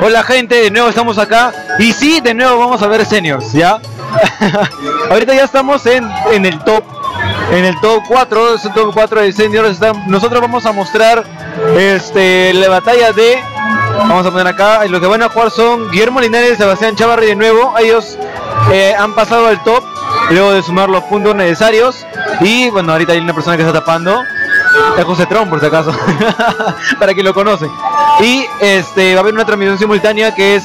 Hola gente, de nuevo estamos acá y sí, de nuevo vamos a ver seniors, ¿ya? Ahorita ya estamos en, en el top en el top 4, es el top 4 de seniors. Nosotros vamos a mostrar este la batalla de vamos a poner acá, los que van a jugar son Guillermo Linares Sebastián Chavarri de nuevo. Ellos eh, han pasado al top luego de sumar los puntos necesarios y bueno, ahorita hay una persona que está tapando Tron por si acaso, para que lo conocen. Y este va a haber una transmisión simultánea que es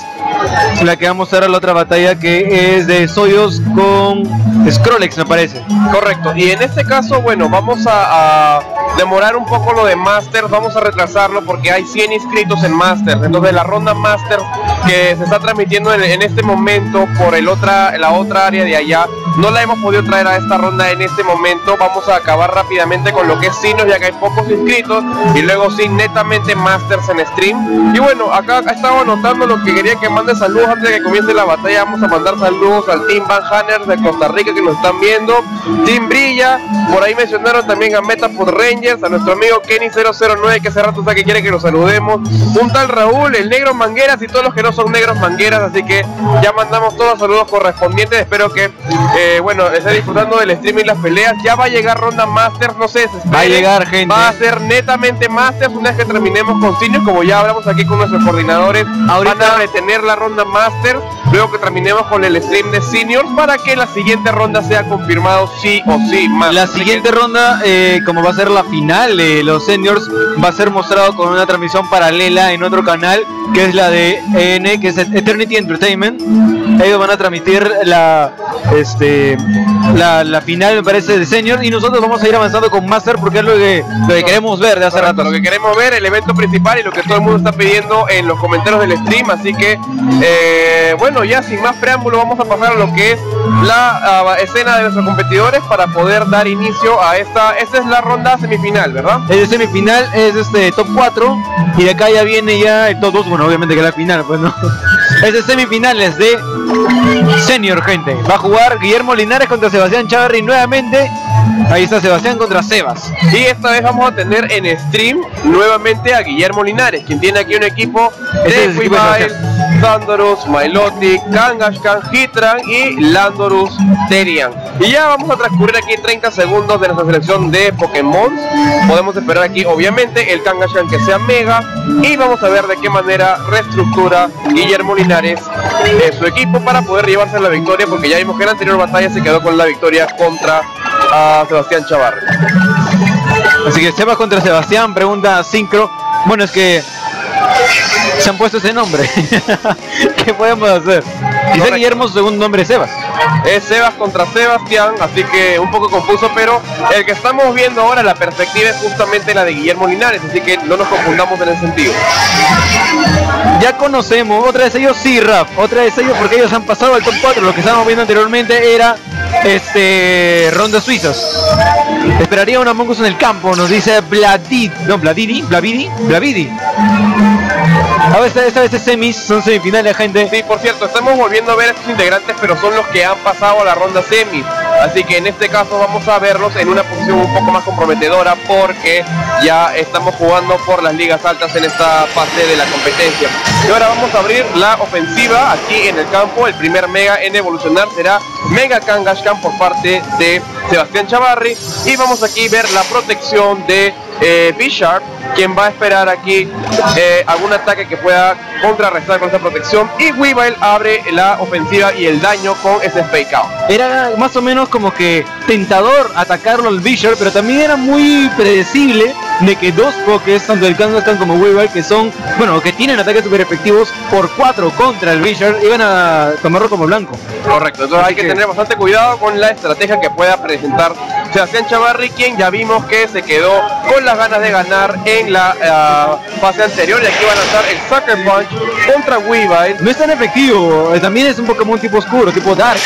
la que vamos a ver a la otra batalla que es de Soyos con Scrollex me parece. Correcto, y en este caso, bueno, vamos a, demorar un poco lo de Masters, vamos a retrasarlo porque hay 100 inscritos en Masters, entonces la ronda Masters que se está transmitiendo en, este momento por el otra, la otra área de allá, no la hemos podido traer a esta ronda en este momento, vamos a acabar rápidamente con lo que es Sinos ya que hay pocos inscritos y luego sí netamente Masters en stream. Y bueno, acá estaba anotando lo que quería que mande saludos antes de que comience la batalla, vamos a mandar saludos al Team Van Hanner de Costa Rica que nos están viendo, Team Brilla, por ahí mencionaron también a Metapod Rangers, a nuestro amigo Kenny009 que hace rato está que quiere que nos saludemos, un tal Raúl, el negro Mangueras y todos los que no son negros Mangueras, así que ya mandamos todos los saludos correspondientes, espero que eh, bueno, esté disfrutando del stream y las peleas, ya va a llegar ronda Masters, no sé, va a llegar gente, va a ser netamente Masters una vez que terminemos con Sinios, como ya hablamos aquí con nuestros coordinadores, Ahorita... van a retener la ronda Masters, luego que terminemos con el stream de Seniors, para que la siguiente ronda sea confirmado sí o sí. Más. La siguiente ronda, eh, como va a ser la final de los Seniors, va a ser mostrado con una transmisión paralela en otro canal, que es la de EN, que es Eternity Entertainment. Ellos van a transmitir la, este, la, la final, me parece, de Senior, y nosotros vamos a ir avanzando con Master porque es lo que, lo que queremos ver de hace rato. Lo que queremos ver, el evento principal y lo que todo el mundo está pidiendo en los comentarios del stream, así que, eh, bueno, ya sin más preámbulo vamos a pasar a lo que es la escena de nuestros competidores para poder dar inicio a esta, esta es la ronda semifinal, ¿verdad? Es de semifinal, es este top 4 y de acá ya viene ya el top 2, bueno, obviamente que la final, pues no. Es de semifinales de Senior, gente. Va a jugar Guillermo Linares contra Sebastián Chavarri nuevamente. Ahí está Sebastián contra Sebas. Y esta vez vamos a tener en stream nuevamente a Guillermo Linares, quien tiene aquí un equipo de este Landorus, Milotic, Kangashkan, Hitran y Landorus Terian. Y ya vamos a transcurrir aquí 30 segundos de nuestra selección de Pokémon. Podemos esperar aquí, obviamente, el Kangashkan que sea Mega. Y vamos a ver de qué manera reestructura Guillermo Linares eh, su equipo para poder llevarse la victoria. Porque ya vimos que en la anterior batalla se quedó con la victoria contra a Sebastián Chavarri. Así que Sebas contra Sebastián, pregunta Sincro. Bueno, es que se han puesto ese nombre. ¿Qué podemos hacer? Dice Guillermo segundo nombre es Sebas. Es Sebas contra Sebastián, así que un poco confuso, pero el que estamos viendo ahora, la perspectiva es justamente la de Guillermo Linares, así que no nos confundamos en ese sentido. Ya conocemos, otra vez ellos sí, Raf, otra vez ellos porque ellos han pasado al top 4, lo que estábamos viendo anteriormente era este rondas suizas. Esperaría un Among en el campo, nos dice Vladid, no, Vladini, Blavidi, Blavidi. A esta, esta vez es semis, son semifinales, gente. Sí, por cierto, estamos volviendo a ver a estos integrantes, pero son los que han pasado a la ronda semis. Así que en este caso vamos a verlos en una posición un poco más comprometedora porque ya estamos jugando por las ligas altas en esta fase de la competencia. Y ahora vamos a abrir la ofensiva aquí en el campo. El primer Mega en evolucionar será Mega Kangashkan por parte de Sebastián Chavarri. Y vamos aquí a ver la protección de eh, Bishart, quien va a esperar aquí eh, algún ataque que pueda contrarrestar con esta protección. Y Weavile abre la ofensiva y el daño con ese fake out. Era más o menos como que tentador atacarlo al Bishart, pero también era muy predecible de que dos pokés, tanto el Kangaskhan como Weavile, que son, bueno, que tienen ataques super efectivos por 4 contra el Bishart, iban a tomarlo como blanco. Correcto, entonces hay que, tener bastante cuidado con la estrategia que pueda presentar Sebastián Chavarri, quien ya vimos que se quedó con las ganas de ganar en la uh, fase anterior. Y aquí va a lanzar el Sucker Punch contra Weavile. No es tan efectivo, eh, también es un Pokémon tipo oscuro, tipo Dark.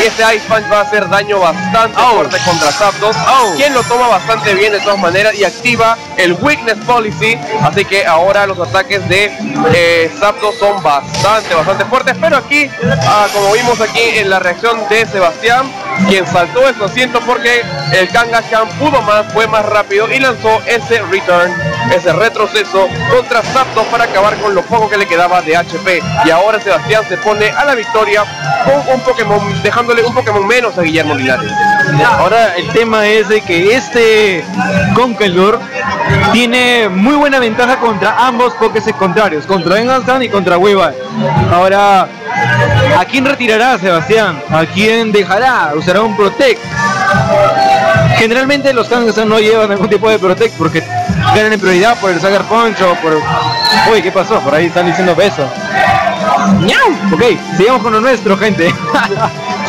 Y este Ice Punch va a hacer daño bastante fuerte contra Zapdos, quien lo toma bastante bien de todas maneras y activa el Weakness Policy, así que ahora los ataques de eh, Zapdos son bastante, bastante fuertes, pero aquí, uh, como vimos aquí en la reacción de Sebastián, quien saltó eso siento porque el Kangaskhan pudo más, fue más rápido y lanzó ese return ese retroceso contra Zapdos para acabar con lo poco que le quedaba de HP. Y ahora Sebastián se pone a la victoria con un Pokémon, dejándole un Pokémon menos a Guillermo Linares. Ahora el tema es de que este Conkeldurr tiene muy buena ventaja contra ambos Pokés contrarios, contra Engalstan y contra Weavile. Ahora, ¿a quién retirará Sebastián? ¿A quién dejará? ¿Usará un Protect? Generalmente los Kangaskhan no llevan algún tipo de Protect porque ganan en prioridad por el Sagar Punch o por... Uy, ¿qué pasó? Por ahí están diciendo beso. ¡Ñau! Ok, sigamos con lo nuestro, gente.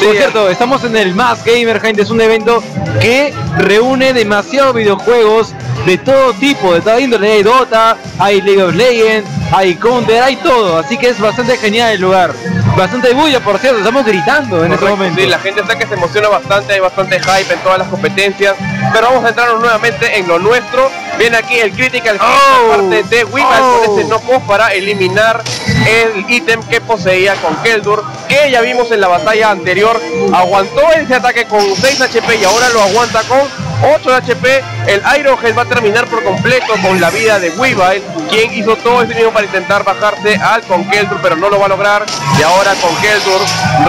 Por cierto, estamos en el Mass Gamer, gente. Es un evento que reúne demasiados videojuegos de todo tipo, de toda índole. Hay Dota, hay League of Legends, hay Counter, hay todo. Así que es bastante genial el lugar. Bastante bulla, por cierto. Estamos gritando en este momento. Sí, la gente está que se emociona bastante. Hay bastante hype en todas las competencias. Pero vamos a entrar nuevamente en lo nuestro. Viene aquí el Critical Oh. parte de Weavile Oh. con post para eliminar el ítem que poseía con Keldur, que ya vimos en la batalla anterior. Aguantó ese ataque con 6 HP y ahora lo aguanta con 8 de HP. El Iron Head va a terminar por completo con la vida de Weavile, quien hizo todo ese mismo para intentar bajarse al con Keldur, pero no lo va a lograr. Y ahora con Keldur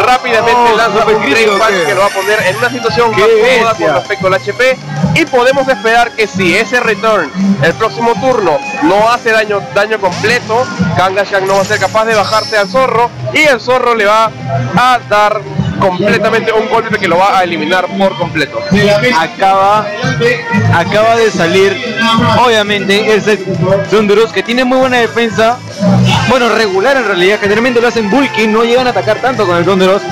rápidamente Oh, lanza un crítico, que lo va a poner en una situación ¡Qué más cómoda con respecto al HP. Y podemos esperar que si ese return el próximo turno no hace daño, daño completo, Kangaskhan no va a ser capaz de bajarse al zorro y el zorro le va a dar completamente un golpe que lo va a eliminar por completo. acaba acaba de salir obviamente ese Thunderous que tiene muy buena defensa. Bueno regular en realidad generalmente lo hacen bulky no llegan a atacar tanto con el Thunderous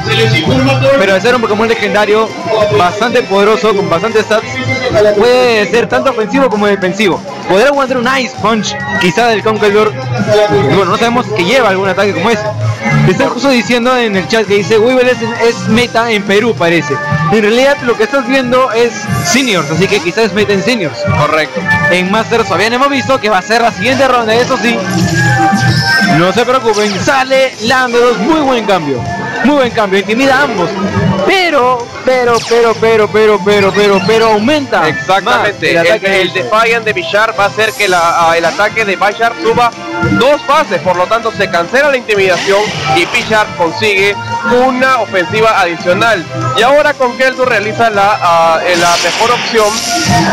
pero al ser un Pokémon legendario bastante poderoso con bastantes stats puede ser tanto ofensivo como defensivo. Podrá aguantar un Ice Punch quizá del y bueno no sabemos que lleva algún ataque como ese me están justo diciendo en el chat que dice Weaver es, es, meta en Perú, parece. En realidad lo que estás viendo es seniors, así que quizás es meta en seniors. Correcto. En Masters todavía no hemos visto que va a ser la siguiente ronda, eso sí. No se preocupen, sale Landeros, muy buen cambio. Muy buen cambio, intimida ambos. Pero, pero, pero, pero, pero, pero, pero, pero aumenta. Exactamente. Más el, el, el, Defiant de Villar va a hacer que el ataque de Bayard suba dos fases, por lo tanto se cancela la intimidación y Bishar consigue una ofensiva adicional. Y ahora con Keldur realiza la, ah, eh, la mejor opción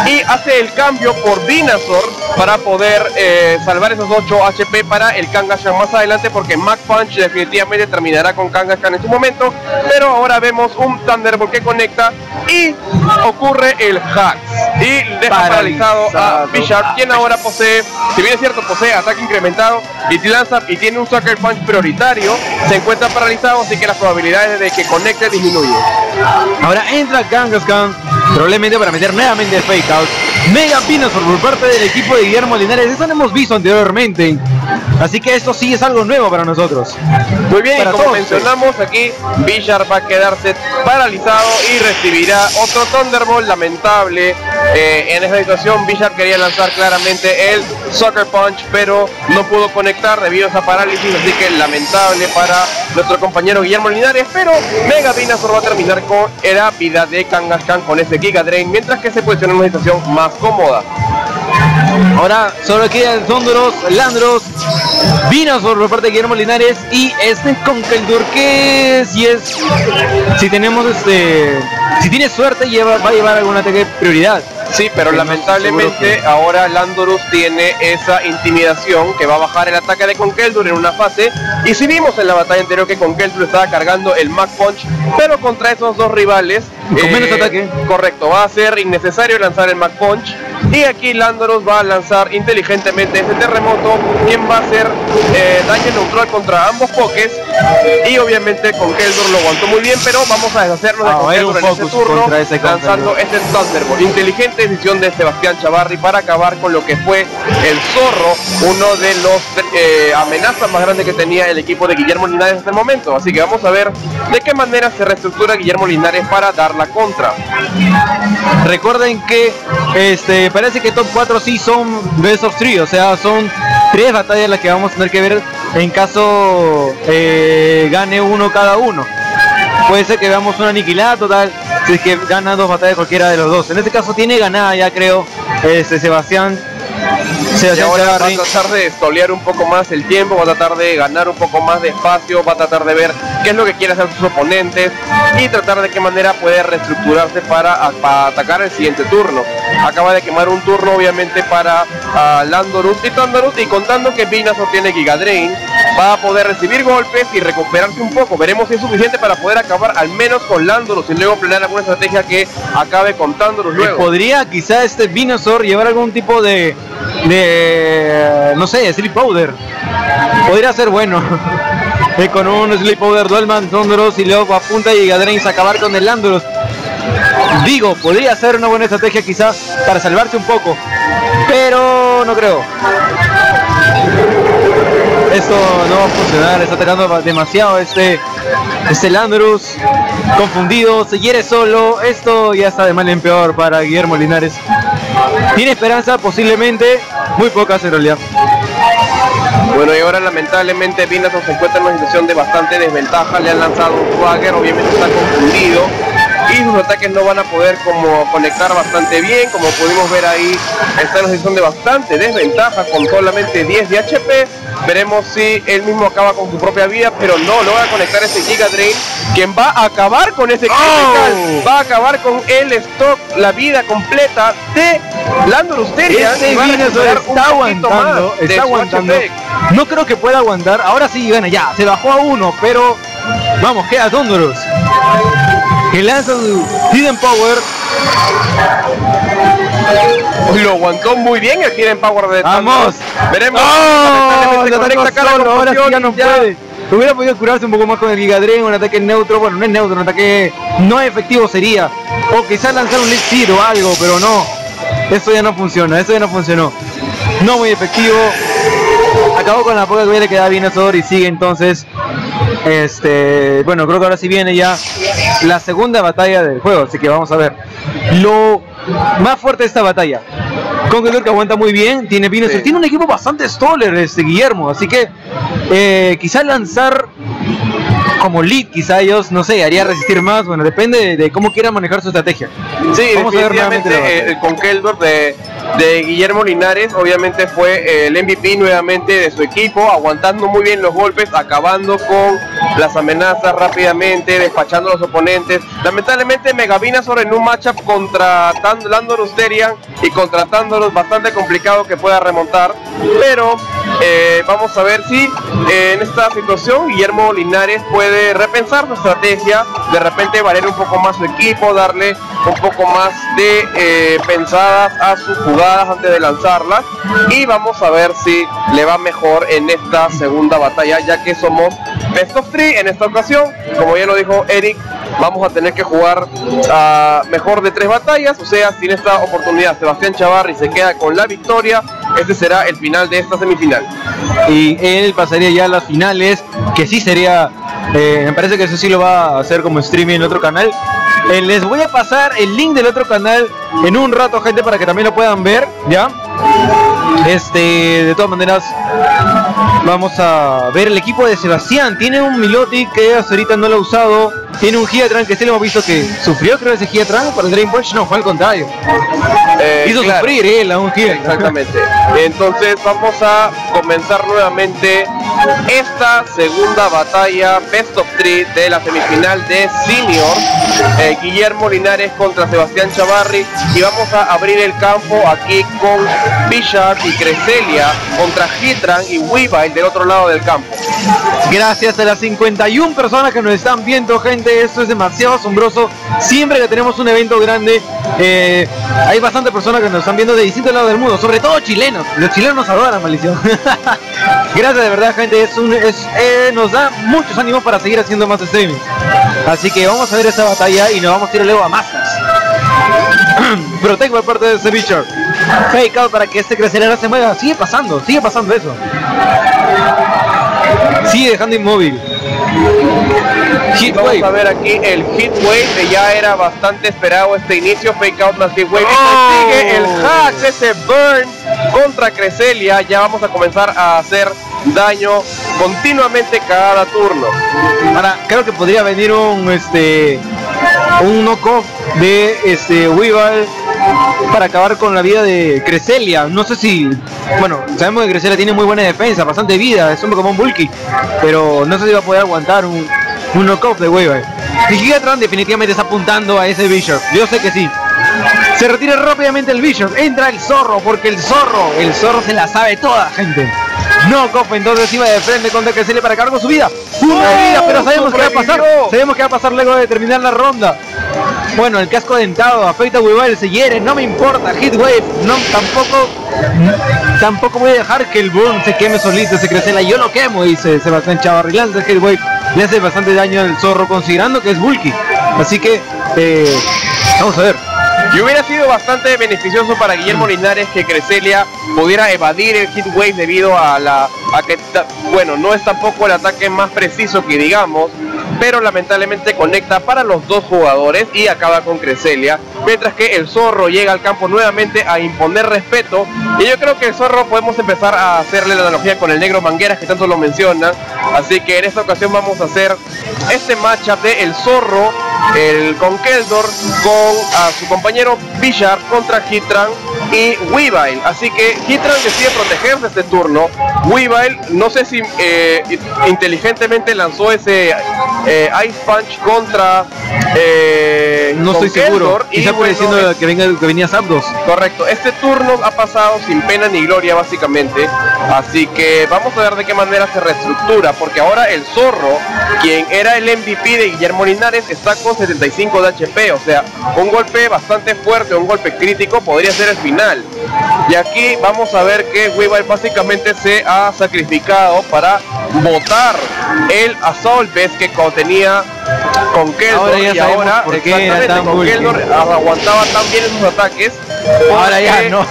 y hace el cambio por Dinosaur para poder eh, salvar esos 8 HP para el Kangaskhan más adelante porque Mac Punch definitivamente terminará con Kangaskhan en su momento. Pero ahora vemos un Thunderbolt que conecta y ocurre el Hacks y deja paralizado, a Paralizado. Bishop, quien ahora posee, si bien es cierto, posee ataque incrementado y lanza y tiene un Sucker Punch prioritario, se encuentra paralizado, así que las probabilidades de que conecte disminuyen. Ahora entra Kangaskhan, probablemente para meter nuevamente el fake out. Mega Pinosaur por parte del equipo de Guillermo Linares. Eso lo hemos visto anteriormente. Así que esto sí es algo nuevo para nosotros. Muy bien, Para y como todos, mencionamos aquí, Villar va a quedarse paralizado y recibirá otro Thunderbolt lamentable. Eh, en esta situación, Villar quería lanzar claramente el Sucker Punch, pero no pudo conectar debido a esa parálisis, así que lamentable para nuestro compañero Guillermo Linares, pero Mega Venusaur va a terminar con la vida de Kangaskhan con ese Giga Drain, mientras que se posiciona en una situación más cómoda. Ahora solo queda el Thunderos, Landros, Venusaur por parte de Guillermo Linares y este Conkeldurr que si es, si tenemos este, si tiene suerte lleva, va a llevar algún ataque de prioridad. Sí, pero lamentablemente ahora Landorus tiene esa intimidación que va a bajar el ataque de Conkeldurr en una fase. Y si vimos en la batalla anterior que Conkeldurr estaba cargando el Mac Punch, pero contra esos dos rivales. Eh, Con menos ataque. Correcto, va a ser innecesario lanzar el Mac Punch. Y aquí Landorus va a lanzar inteligentemente ese terremoto, quien va a hacer eh, daño neutral contra ambos pokés. Y obviamente Conkeldurr lo aguantó muy bien, pero vamos a deshacernos de Ah, Conkeldurr en este turno, contra ese lanzando este Thunderbolt. Inteligente decisión de Sebastián Chavarri para acabar con lo que fue el zorro, uno de los eh, amenazas más grandes que tenía el equipo de Guillermo Linares hasta el momento. Así que vamos a ver de qué manera se reestructura Guillermo Linares para dar la contra. Recuerden que este parece que top 4 sí son best of 3, o sea, son tres batallas las que vamos a tener que ver en caso eh, gane uno cada uno. Puede ser que veamos una aniquilada total si es que gana dos batallas cualquiera de los dos. En este caso tiene ganada ya creo este Sebastián y ahora va a tratar de estolear un poco más el tiempo, va a tratar de ganar un poco más de espacio, va a tratar de ver qué es lo que quiere hacer sus oponentes y tratar de qué manera puede reestructurarse para, atacar el siguiente turno. Acaba de quemar un turno obviamente para uh, Landorus y Thunderous y contando que Venusaur tiene Giga Drain, va a poder recibir golpes y recuperarse un poco. Veremos si es suficiente para poder acabar al menos con Landorus y luego planear alguna estrategia que acabe con luego. ¿Podría quizá este Venusaur llevar algún tipo de, de no sé, Sleep Powder? Podría ser bueno. con un Sleep Powder Duelman, Thunderous y luego apunta y Gadrains acabar con el Landorus. Digo, podría ser una buena estrategia quizás para salvarse un poco, pero no creo. Esto no va a funcionar, está atacando demasiado este, este Landrus. Confundido, se quiere solo. Esto ya está de mal en peor para Guillermo Linares. Tiene esperanza, posiblemente, muy pocas en realidad. Bueno, y ahora lamentablemente Vinason se encuentra en una situación de bastante desventaja. Le han lanzado un Swagger, obviamente está confundido y sus ataques no van a poder como conectar bastante bien, como pudimos ver ahí está en una situación de bastante desventaja con solamente 10 de HP, veremos si él mismo acaba con su propia vida, pero no logra conectar ese Giga Drain, quien va a acabar con ese oh. va a acabar con el stock, la vida completa de Landor Ese está aguantando, está aguantando. No creo que pueda aguantar, ahora sí gana ya, se bajó a uno, pero vamos, queda Thunderous que lanza su Hidden Power. Lo aguantó muy bien el Hidden Power de Vamos. Veremos. Oh, ahora sí ya no puede. Hubiera podido curarse un poco más con el Gigadren, un ataque neutro, bueno, no es neutro, un ataque no efectivo sería. O quizás lanzar un Elixir o algo, pero no. Eso ya no funciona, eso ya no funcionó. No muy efectivo. Acabó con la poca que le queda bien a Sor y sigue entonces este, bueno, creo que ahora sí viene ya la segunda batalla del juego, así que vamos a ver. Lo más fuerte de esta batalla. Conqueror que aguanta muy bien, tiene tiene un equipo bastante stoller este Guillermo, así que eh, quizá lanzar como lead, quizá ellos, no sé, haría resistir más, bueno, depende de, cómo quieran manejar su estrategia. Sí, Vamos definitivamente eh, con Keldor de, de, Guillermo Linares, obviamente fue el MVP nuevamente de su equipo, aguantando muy bien los golpes, acabando con las amenazas rápidamente, despachando los oponentes. Lamentablemente sobre en un matchup contra Landor Usterian y contra bastante complicado que pueda remontar, pero eh, vamos a ver si eh, en esta situación Guillermo Linares puede repensar su estrategia, de repente variar un poco más su equipo, darle un poco más de eh, pensadas a sus antes de lanzarlas y vamos a ver si le va mejor en esta segunda batalla ya que somos best of three en esta ocasión. Como ya lo dijo Eric vamos a tener que jugar a mejor de tres batallas o sea sin esta oportunidad. Sebastián Chavarri se queda con la victoria este será el final de esta semifinal y él pasaría ya a las finales que sí sería eh, me parece que eso sí lo va a hacer como streaming en otro canal. Eh, les voy a pasar el link del otro canal en un rato, gente, para que también lo puedan ver, ¿ya? Este, de todas maneras, vamos a ver el equipo de Sebastián. Tiene un Milotic que hasta ahorita no lo ha usado. Tiene un Giatran que sí lo hemos visto que sufrió, creo, ese Giatran para el Dream Push. No, fue al contrario. Eh, Hizo sufrir él a un Giatran. Exactamente. Entonces, vamos a comenzar nuevamente esta segunda batalla Best of Three de la semifinal de Senior. Eh, Guillermo Linares contra Sebastián Chavarri. Y vamos a abrir el campo aquí con Bishard y Creselia contra Hitran y Weavile del otro lado del campo. Gracias a las 51 personas que nos están viendo, gente. Esto es demasiado asombroso. Siempre que tenemos un evento grande, eh, hay bastantes personas que nos están viendo de distintos lados del mundo, sobre todo chilenos. Los chilenos nos adoran, maldición. Gracias de verdad, gente. Es eh, nos da muchos ánimos para seguir haciendo más streaming. Así que vamos a ver esta batalla y nos vamos a ir luego a Masters. Protect por parte de Ceviche. Fake out para que este crecerá se mueva. Sigue pasando, sigue pasando eso. Sigue dejando inmóvil. Vamos a ver aquí el hit wave que ya era bastante esperado este inicio. Fake out más hit wave. Oh. consigue el hack, ese burn contra Creselia. Ya vamos a comenzar a hacer daño continuamente cada turno. Ahora, creo que podría venir un este un knockoff de este Weevil para acabar con la vida de Creselia. No sé si, bueno, sabemos que Creselia tiene muy buena defensa, bastante vida, es un Pokémon bulky, pero no sé si va a poder aguantar un, un knockoff de Weavile. Y Gigatron definitivamente está apuntando a ese Bishop, yo sé que sí. Se retira rápidamente el Bishop, entra el zorro, porque el zorro, el zorro se la sabe toda, gente. No, Koff entonces iba de frente contra Creselia para acabar con su vida. Una vida, pero sabemos qué va a pasar. Sabemos qué va a pasar luego de terminar la ronda. Bueno, el casco dentado afecta a Weavile, se hiere, no me importa, Heatwave, no, tampoco, tampoco voy a dejar que el Boom se queme solito, se crece yo lo quemo, dice Sebastián Chavarri, lanza Heatwave, le hace bastante daño al zorro considerando que es bulky, así que, eh, vamos a ver. Y hubiera sido bastante beneficioso para Guillermo Linares que Creselia pudiera evadir el hit wave debido a la a que bueno no es tampoco el ataque más preciso que digamos pero lamentablemente conecta para los dos jugadores y acaba con Creselia, mientras que el zorro llega al campo nuevamente a imponer respeto. Y yo creo que el zorro podemos empezar a hacerle la analogía con el negro Mangueras que tanto lo menciona, así que en esta ocasión vamos a hacer este matchup de el zorro el con Keldor con a su compañero Bishar contra Hitran y Weavile. Así que Hitran decide protegerse este turno. Weavile, no sé si eh, inteligentemente lanzó ese eh, Ice Punch contra. Eh, no estoy seguro. Y Quizá diciendo que, venga, que venía Zapdos. Correcto. Este turno ha pasado sin pena ni gloria, básicamente. Así que vamos a ver de qué manera se reestructura. Porque ahora el zorro, quien era el MVP de Guillermo Linares, está con 75 de HP. O sea, un golpe bastante fuerte, un golpe crítico podría ser el final. Y aquí vamos a ver que Weavile básicamente se ha sacrificado para botar el Assault Best que contenía con Keldor y ahora por con Keldor aguantaba tan bien esos ataques ahora ya no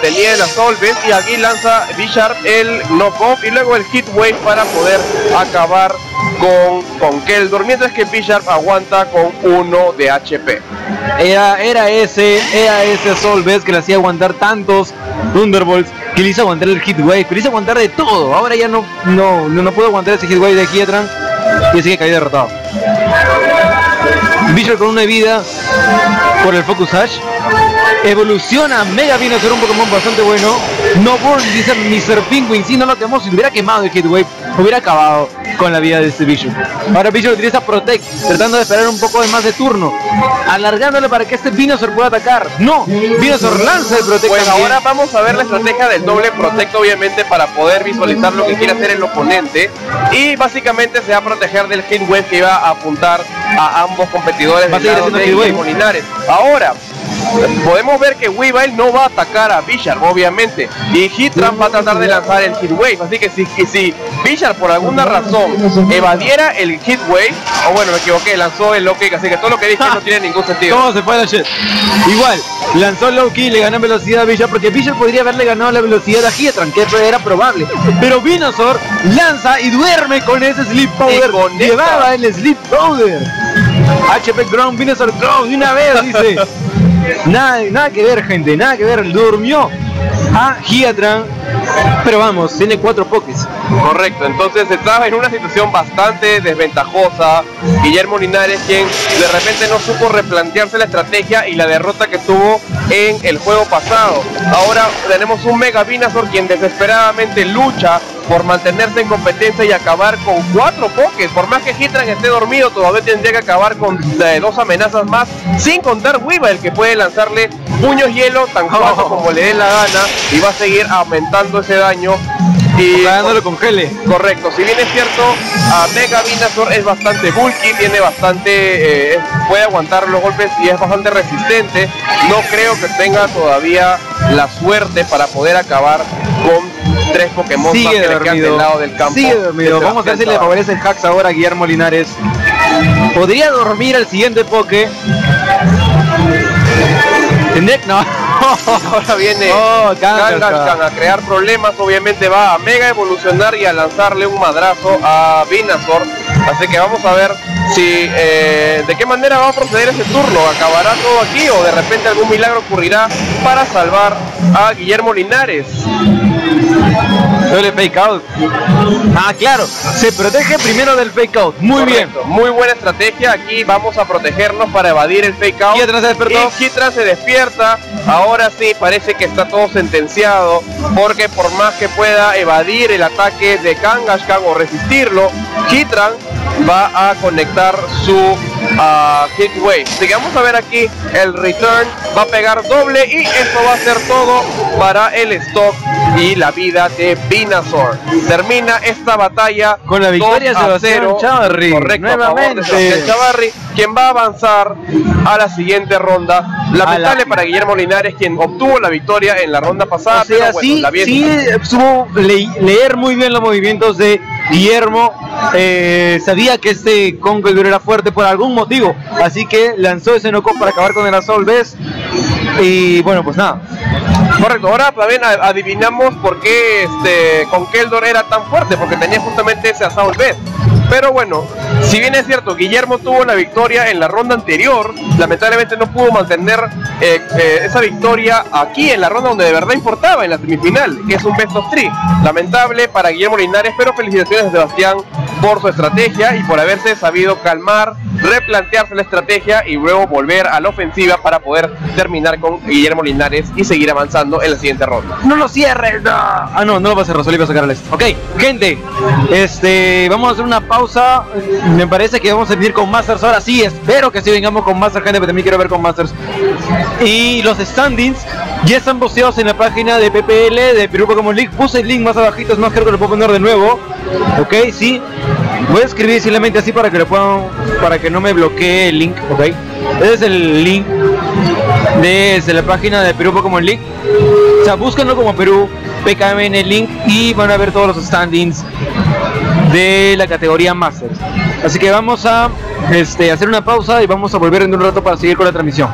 tenía el Best y aquí lanza Bisharp el knockoff y luego el Hit Wave para poder acabar con, con Keldor mientras que Bisharp aguanta con uno de HP era, era ese era ese Best que le hacía aguantar tantos Thunderbolts que le hizo aguantar el Hit Wave, que le hizo aguantar de todo. Ahora ya no, no, no, puede aguantar ese Hit Wave de Kietran y sigue caído derrotado. Bishop con una vida por el Focus Ash. Evoluciona Mega viene a ser un Pokémon bastante bueno. No Burn dice Mr. Penguin. Si no lo tenemos, si hubiera quemado el Wave hubiera acabado con la vida de este Bishop. Ahora Bishop utiliza Protect, tratando de esperar un poco más de turno, alargándole para que este Venusaur pueda atacar. No, Venusaur lanza el Protect. Pues ahora vamos a ver la estrategia del doble Protect, obviamente, para poder visualizar lo que quiere hacer el oponente. Y básicamente se va a proteger del Wave que iba a apuntar a ambos competidores va de Ahora, podemos ver que Weavile no va a atacar a Bishar, obviamente. Y Hitran va a tratar de lanzar el Hit Wave. Así que si, si Bishar por alguna razón evadiera el Hit Wave, o bueno, me equivoqué, lanzó el low kick. Así que todo lo que dije no tiene ningún sentido. ¿Cómo se fue la shit? Igual, lanzó el low kick, le ganó velocidad a Bishar, porque Bishar podría haberle ganado la velocidad a Hitran, que era probable. Pero Venusaur lanza y duerme con ese Sleep Powder. Llevaba el Sleep Powder. HP Ground, Venusaur Ground, de una vez, dice. Nada, nada que ver, gente, nada que ver. Durmió a Giatran, pero vamos, tiene cuatro pokés. Correcto, entonces estaba en una situación bastante desventajosa. Guillermo Linares, quien de repente no supo replantearse la estrategia y la derrota que tuvo en el juego pasado. Ahora tenemos un Mega Vinazor quien desesperadamente lucha por mantenerse en competencia y acabar con cuatro pokés. Por más que Hitran esté dormido, todavía tendría que acabar con eh, dos amenazas más, sin contar Weaver, el que puede lanzarle puños hielo tan cuatro como le dé la gana y va a seguir aumentando ese daño y dándole congele. Correcto, si bien es cierto, a Mega Venusaur es bastante bulky, tiene bastante, eh, puede aguantar los golpes y es bastante resistente. No creo que tenga todavía la suerte para poder acabar con tres Pokémon Sigue más que dormido. del lado del campo. Sigue dormido. Vamos a ver si le favorece el hacks ahora a Guillermo Linares. Podría dormir al siguiente Poké. No. Ahora viene oh, a crear problemas. Obviamente va a mega evolucionar y a lanzarle un madrazo a Vinazor. Así que vamos a ver si eh, de qué manera va a proceder ese turno. ¿Acabará todo aquí o de repente algún milagro ocurrirá para salvar a Guillermo Linares? Fake out. Ah, claro. Se protege primero del fake out. Muy bien. Muy buena estrategia. Aquí vamos a protegernos para evadir el fake out. Kitran se despertó. Y Kitran se despierta. Ahora sí, parece que está todo sentenciado. Porque por más que pueda evadir el ataque de Kangashkan o resistirlo, Kitran va a conectar su ah, hit wave. Vamos a ver aquí el return. Va a pegar doble y esto va a ser todo para el stock y la vida de Venusaur. Termina esta batalla Con la victoria 2 a Sebastián 0. Chavarri, Correcto, de nuevamente. Sebastián Chavarri, quien va a avanzar a la siguiente ronda. Lamentable para Guillermo Linares, quien obtuvo la victoria en la ronda pasada. O sea, pero bueno, sí, la sí supo le- leer muy bien los movimientos de Guillermo. eh, sabía que este Conqueror era fuerte por algún motivo. Así que lanzó ese no para acabar con el Assault Vest. Y bueno, pues nada. Correcto, ahora también adivinamos por qué este con Keldor era tan fuerte, porque tenía justamente ese Assault Vest. Pero bueno, si bien es cierto, Guillermo tuvo la victoria en la ronda anterior, lamentablemente no pudo mantener eh, eh, esa victoria aquí en la ronda donde de verdad importaba, en la semifinal, que es un best of three. Lamentable para Guillermo Linares, pero felicitaciones a Sebastián por su estrategia y por haberse sabido calmar, replantearse la estrategia y luego volver a la ofensiva para poder terminar con Guillermo Linares y seguir avanzando en la siguiente ronda. No lo cierres. no. Ah, no, no lo va a cerrar, solo iba a sacar al este. Ok, gente, este, vamos a hacer una pausa. Me parece que vamos a venir con Masters ahora sí. Espero que sí vengamos con Masters, gente, pero también quiero ver con Masters. Y los standings ya están posteados en la página de PPL de Perú Pokémon League. Puse el link más abajito, es más creo que lo puedo poner de nuevo. Ok, sí. Voy a escribir simplemente así para que lo puedan, para que no me bloquee el link, ok. Ese es el link desde la página de Perú Pokémon League. O sea, búsquenlo como Perú PKM en el link y van a ver todos los standings de la categoría Masters. Así que vamos a este, hacer una pausa y vamos a volver en un rato para seguir con la transmisión.